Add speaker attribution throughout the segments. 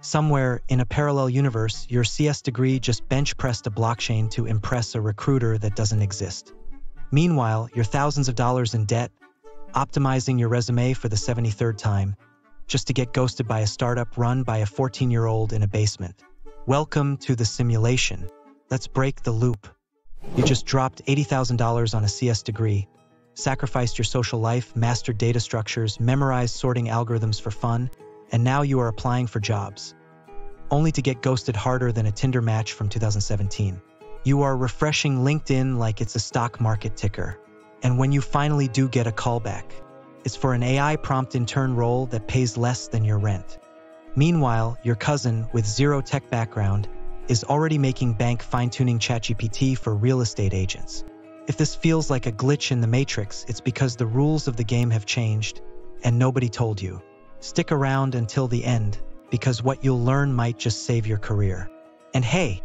Speaker 1: Somewhere in a parallel universe, your CS degree just bench pressed a blockchain to impress a recruiter that doesn't exist. Meanwhile, you're thousands of dollars in debt, optimizing your resume for the 73rd time, just to get ghosted by a startup run by a 14 year old in a basement. Welcome to the simulation. Let's break the loop. You just dropped $80,000 on a CS degree, sacrificed your social life, mastered data structures, memorized sorting algorithms for fun, and now you are applying for jobs, only to get ghosted harder than a Tinder match from 2017. You are refreshing LinkedIn like it's a stock market ticker. And when you finally do get a callback, it's for an AI prompt intern role that pays less than your rent. Meanwhile, your cousin, with zero tech background, is already making bank fine-tuning ChatGPT for real estate agents. If this feels like a glitch in the matrix, it's because the rules of the game have changed and nobody told you. Stick around until the end, because what you'll learn might just save your career. And hey,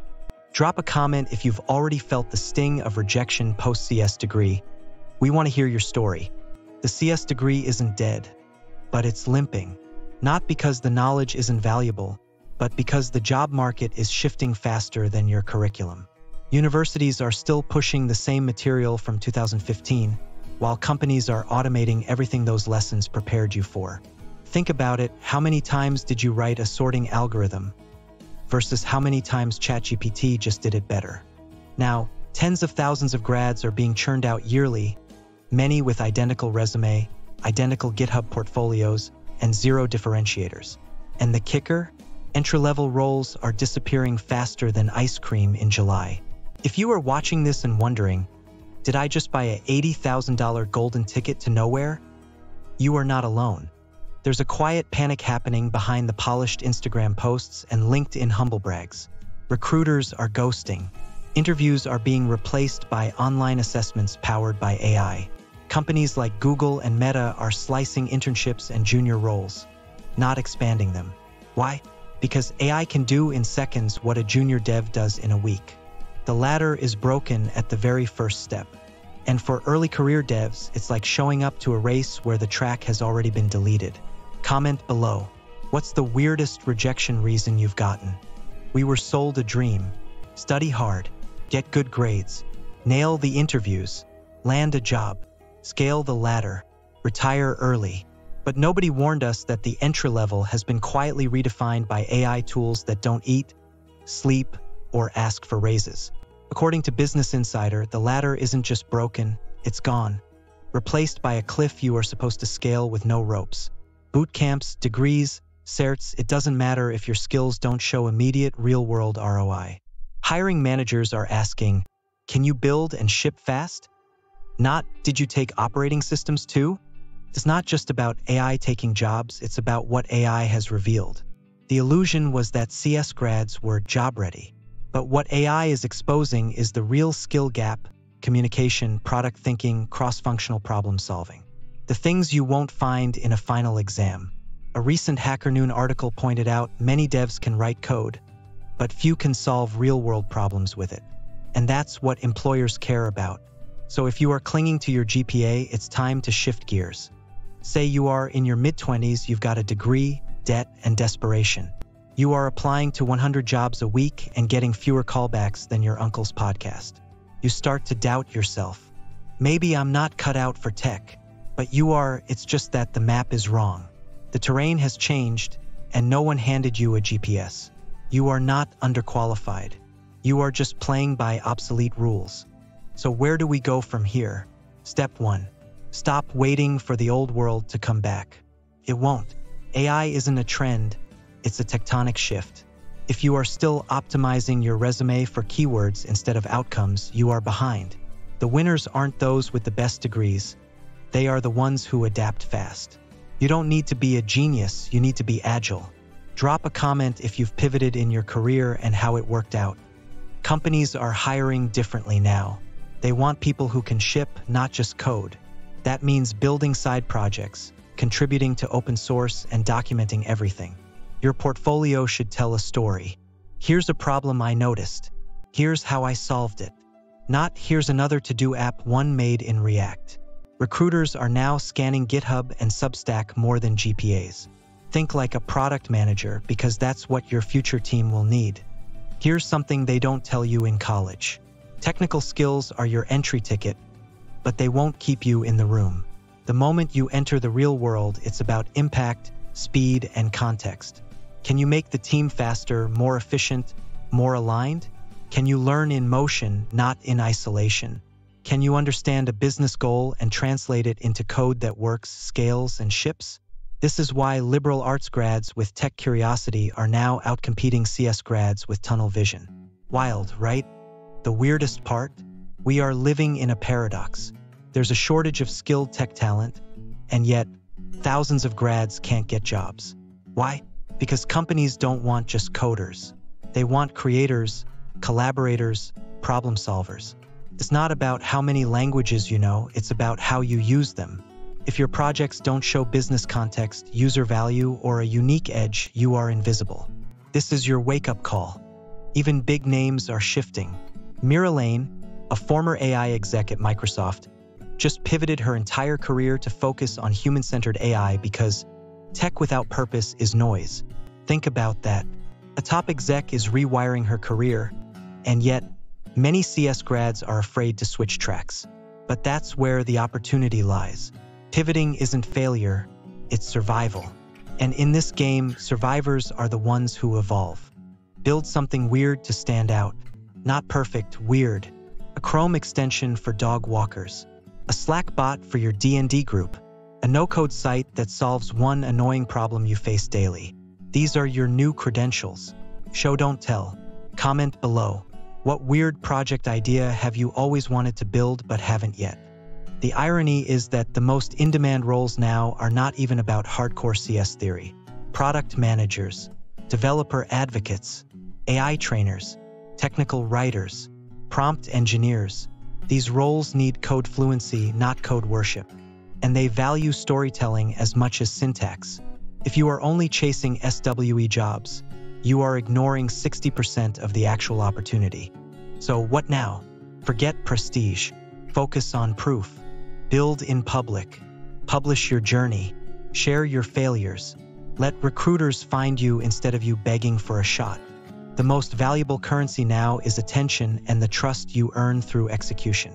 Speaker 1: drop a comment if you've already felt the sting of rejection post-CS degree. We want to hear your story. The CS degree isn't dead, but it's limping. Not because the knowledge isn't valuable, but because the job market is shifting faster than your curriculum. Universities are still pushing the same material from 2015, while companies are automating everything those lessons prepared you for. Think about it, how many times did you write a sorting algorithm versus how many times ChatGPT just did it better? Now, tens of thousands of grads are being churned out yearly, many with identical resume, identical GitHub portfolios, and zero differentiators. And the kicker? Entry-level roles are disappearing faster than ice cream in July. If you are watching this and wondering, did I just buy a $80,000 golden ticket to nowhere? You are not alone. There's a quiet panic happening behind the polished Instagram posts and LinkedIn humblebrags. Recruiters are ghosting. Interviews are being replaced by online assessments powered by AI. Companies like Google and Meta are slicing internships and junior roles, not expanding them. Why? Because AI can do in seconds what a junior dev does in a week. The ladder is broken at the very first step. And for early career devs, it's like showing up to a race where the track has already been deleted. Comment below. What's the weirdest rejection reason you've gotten? We were sold a dream. Study hard, get good grades, nail the interviews, land a job, scale the ladder, retire early. But nobody warned us that the entry level has been quietly redefined by AI tools that don't eat, sleep, or ask for raises. According to Business Insider, the ladder isn't just broken, it's gone, replaced by a cliff you are supposed to scale with no ropes. Boot camps, degrees, certs, it doesn't matter if your skills don't show immediate real-world ROI. Hiring managers are asking, can you build and ship fast? Not, did you take operating systems too? It's not just about AI taking jobs, it's about what AI has revealed. The illusion was that CS grads were job ready. But what AI is exposing is the real skill gap, communication, product thinking, cross-functional problem solving. The things you won't find in a final exam. A recent HackerNoon article pointed out many devs can write code, but few can solve real-world problems with it. And that's what employers care about. So if you are clinging to your GPA, it's time to shift gears. Say you are in your mid-20s, you've got a degree, debt, and desperation. You are applying to 100 jobs a week and getting fewer callbacks than your uncle's podcast. You start to doubt yourself. Maybe I'm not cut out for tech. But you are, it's just that the map is wrong. The terrain has changed, and no one handed you a GPS. You are not underqualified. You are just playing by obsolete rules. So where do we go from here? Step 1. Stop waiting for the old world to come back. It won't. AI isn't a trend, it's a tectonic shift. If you are still optimizing your resume for keywords instead of outcomes, you are behind. The winners aren't those with the best degrees, they are the ones who adapt fast. You don't need to be a genius, you need to be agile. Drop a comment if you've pivoted in your career and how it worked out. Companies are hiring differently now. They want people who can ship, not just code. That means building side projects, contributing to open source, and documenting everything. Your portfolio should tell a story. Here's a problem I noticed. Here's how I solved it. Not here's another to-do app one made in React. Recruiters are now scanning GitHub and Substack more than GPAs. Think like a product manager because that's what your future team will need. Here's something they don't tell you in college. Technical skills are your entry ticket, but they won't keep you in the room. The moment you enter the real world, it's about impact, speed, and context. Can you make the team faster, more efficient, more aligned? Can you learn in motion, not in isolation? Can you understand a business goal and translate it into code that works, scales, and ships? This is why liberal arts grads with tech curiosity are now outcompeting CS grads with tunnel vision. Wild, right? The weirdest part? We are living in a paradox. There's a shortage of skilled tech talent, and yet thousands of grads can't get jobs. Why? Because companies don't want just coders. They want creators, collaborators, problem solvers. It's not about how many languages you know, it's about how you use them. If your projects don't show business context, user value, or a unique edge, you are invisible. This is your wake-up call. Even big names are shifting. Mira Lane, a former AI exec at Microsoft, just pivoted her entire career to focus on human-centered AI because tech without purpose is noise. Think about that. A top exec is rewiring her career, and yet many CS grads are afraid to switch tracks. But that's where the opportunity lies. Pivoting isn't failure, it's survival. And in this game, survivors are the ones who evolve. Build something weird to stand out. Not perfect, weird. A Chrome extension for dog walkers a Slack bot for your D&D group, a no-code site that solves one annoying problem you face daily. These are your new credentials. Show don't tell. Comment below. What weird project idea have you always wanted to build but haven't yet? The irony is that the most in-demand roles now are not even about hardcore CS theory. Product managers, developer advocates, AI trainers, technical writers, prompt engineers, these roles need code fluency, not code worship, and they value storytelling as much as syntax. If you are only chasing SWE jobs, you are ignoring 60% of the actual opportunity. So what now? Forget prestige. Focus on proof. Build in public. Publish your journey. Share your failures. Let recruiters find you instead of you begging for a shot. The most valuable currency now is attention and the trust you earn through execution.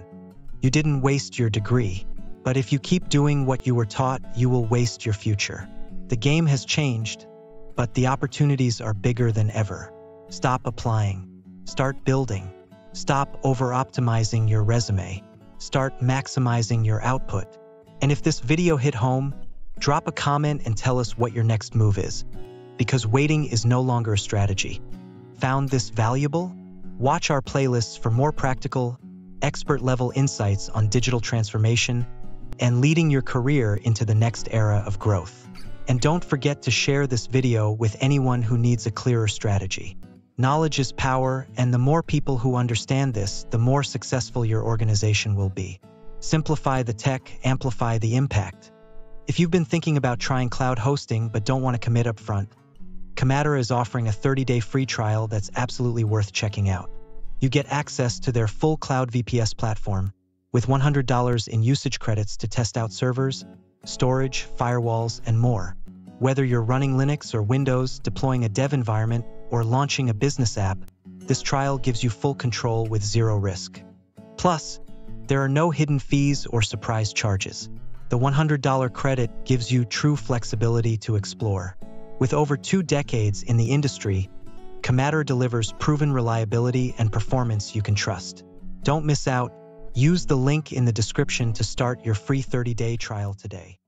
Speaker 1: You didn't waste your degree, but if you keep doing what you were taught, you will waste your future. The game has changed, but the opportunities are bigger than ever. Stop applying. Start building. Stop over-optimizing your resume. Start maximizing your output. And if this video hit home, drop a comment and tell us what your next move is. Because waiting is no longer a strategy. Found this valuable? Watch our playlists for more practical, expert-level insights on digital transformation and leading your career into the next era of growth. And don't forget to share this video with anyone who needs a clearer strategy. Knowledge is power, and the more people who understand this, the more successful your organization will be. Simplify the tech, amplify the impact. If you've been thinking about trying cloud hosting but don't want to commit upfront, Kamatera is offering a 30-day free trial that's absolutely worth checking out. You get access to their full cloud VPS platform with $100 in usage credits to test out servers, storage, firewalls, and more. Whether you're running Linux or Windows, deploying a dev environment, or launching a business app, this trial gives you full control with zero risk. Plus, there are no hidden fees or surprise charges. The $100 credit gives you true flexibility to explore. With over two decades in the industry, Kamatera delivers proven reliability and performance you can trust. Don't miss out. Use the link in the description to start your free 30-day trial today.